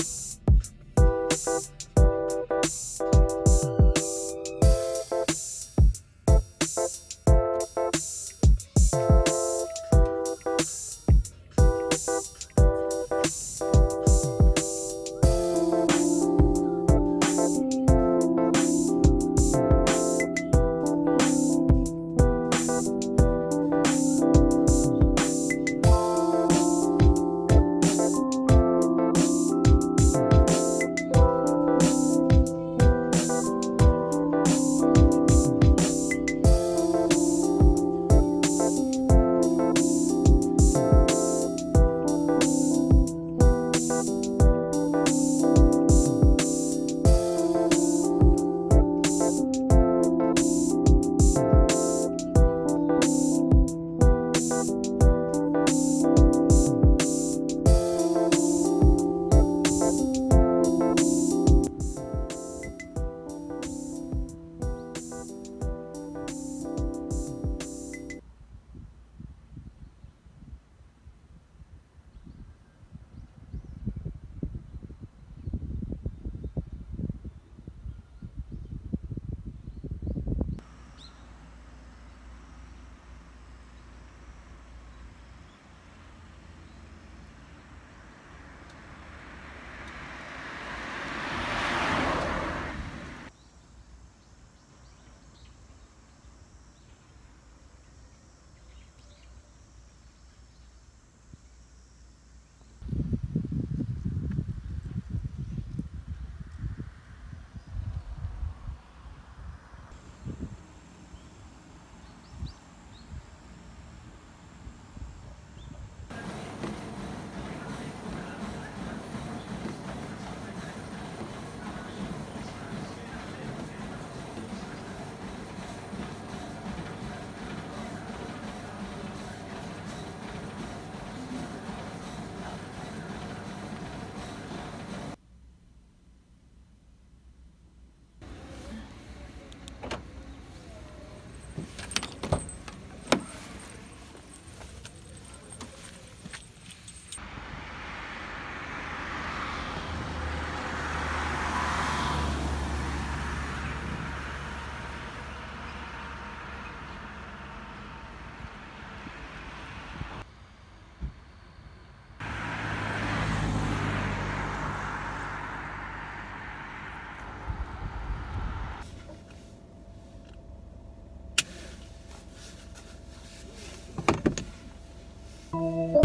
you Oh.